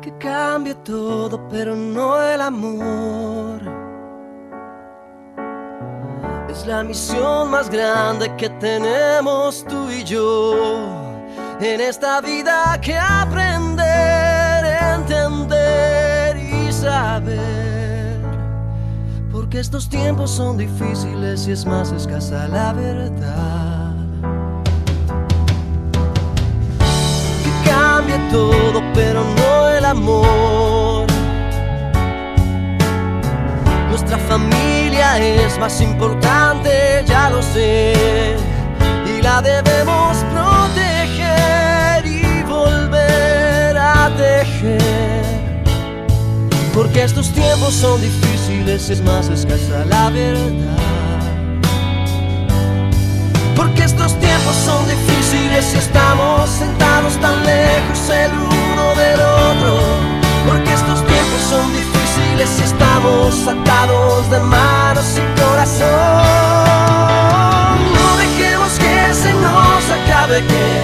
Que cambie todo, pero no el amor. Es la misión más grande que tenemos tú y yo. En esta vida que aprender, entender y saber. Porque estos tiempos son difíciles y es más escasa la verdad. Que cambie todo, pero no familia es más importante, ya lo sé, y la debemos proteger y volver a tejer. Porque estos tiempos son difíciles, es más escasa la verdad. Porque estos tiempos son difíciles y estamos sentados tan lejos el uno del otro. Porque estos tiempos son difíciles y estamos de manos y corazón. No dejemos que se nos acabe que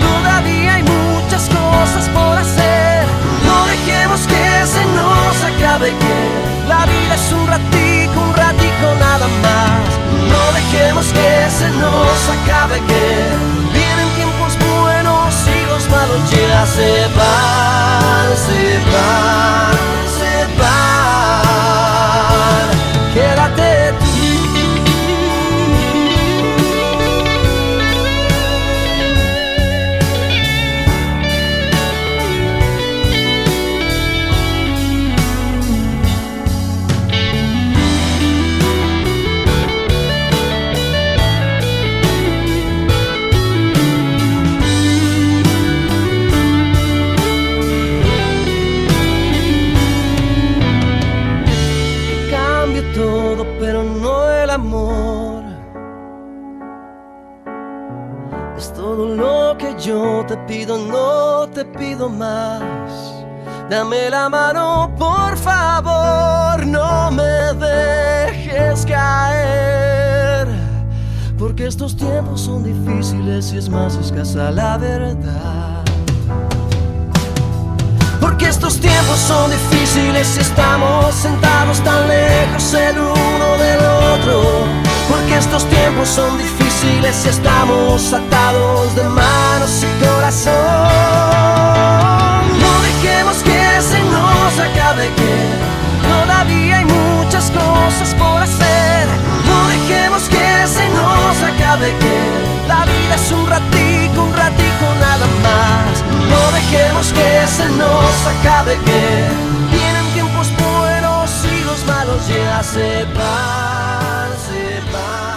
todavía hay muchas cosas por hacer. No dejemos que se nos acabe que la vida es un ratico, un ratico nada más. No dejemos que se nos acabe que vienen tiempos buenos y los malos ya se van, amor. Es todo lo que yo te pido, no te pido más. Dame la mano, por favor, no me dejes caer. Porque estos tiempos son difíciles y es más escasa la verdad. Porque estos tiempos son difíciles y estamos sentados tan lejos el uno tiempos son difíciles y estamos atados de manos y corazón. No dejemos que se nos acabe que todavía hay muchas cosas por hacer. No dejemos que se nos acabe que la vida es un ratico, un ratico nada más. No dejemos que se nos acabe que vienen tiempos buenos y los malos ya se van, se van.